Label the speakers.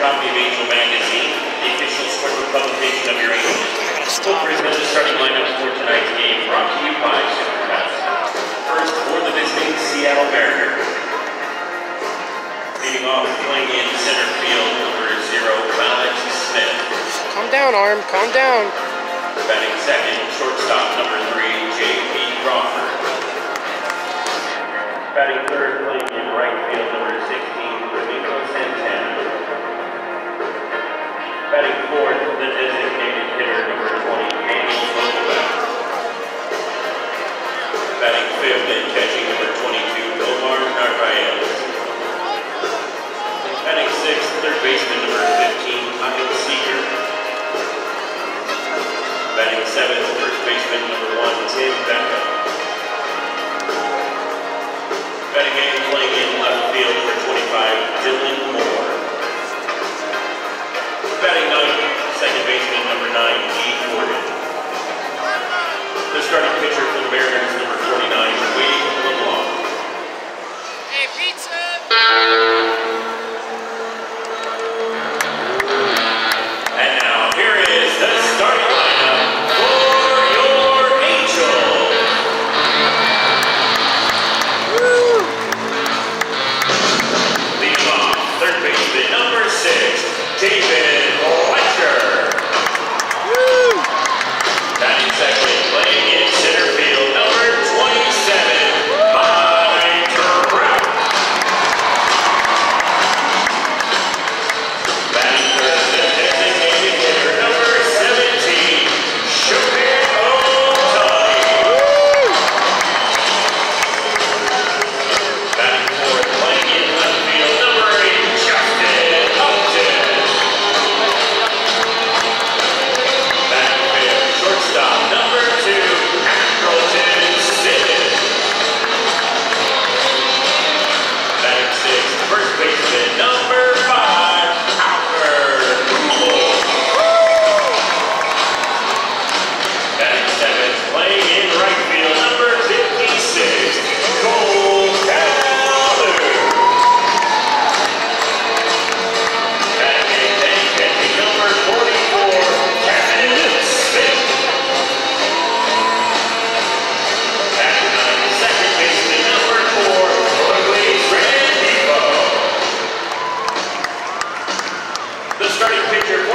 Speaker 1: copy of Angel Magazine, the official sports publication of your Angels. Present the starting lineup for tonight's game, brought to you by Supercuts. First, for the visiting Seattle Mariners. Leading off, playing in center field, number zero, Mallex Smith.
Speaker 2: Calm down, Arm. Calm down.
Speaker 1: Batting second, shortstop, number three, J.P. Crawford. Batting third, playing in right field, number 16, Domingo Santana. Batting fourth, the designated hitter, starting pitcher